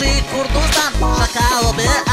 Курдустан, шакалы